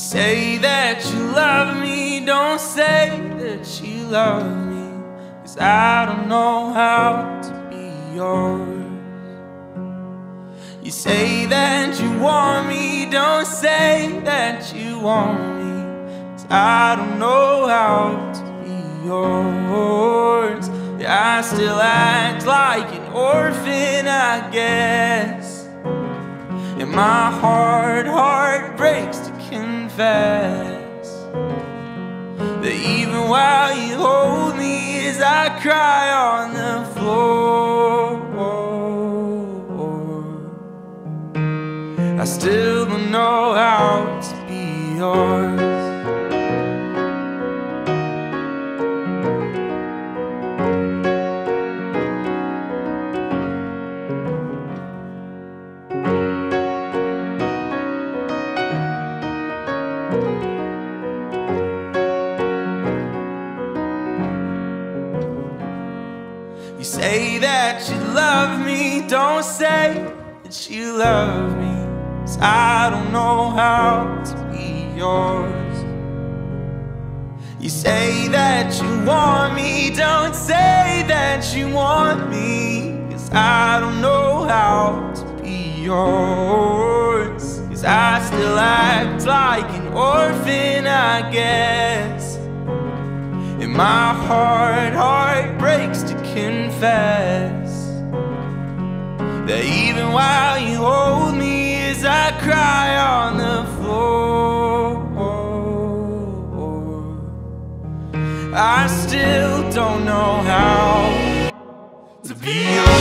don't say that you love me, cause I don't know how to be yours. You say that you want me, don't say that you want me, cause I don't know how to be yours. I still act like an orphan, I guess. And my heart, heart confess that even while you hold me, as I cry on the floor, I still don't know how to be yours. Say that you love me, don't say that you love me. Cause I don't know how to be yours. You say that you want me, don't say that you want me. Cause I don't know how to be yours. Cause I still act like an orphan, I guess. My heart, heart breaks to confess. That even while you hold me, as I cry on the floor, I still don't know how to be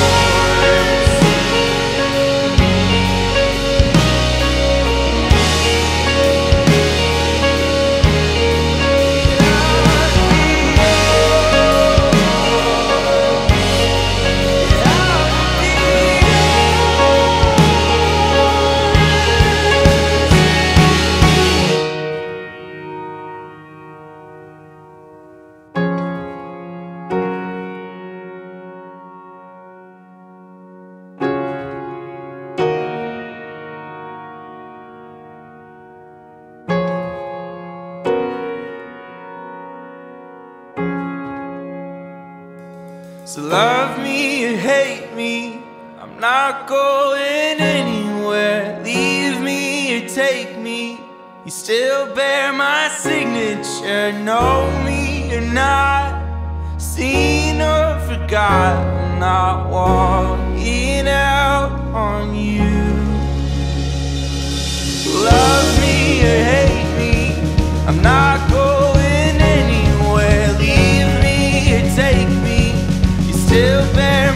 So love me or hate me, I'm not going anywhere. Leave me or take me, you still bear my signature. Know me or not, seen or forgotten, not walking out on you. Love me or hate me, I'm not. still bear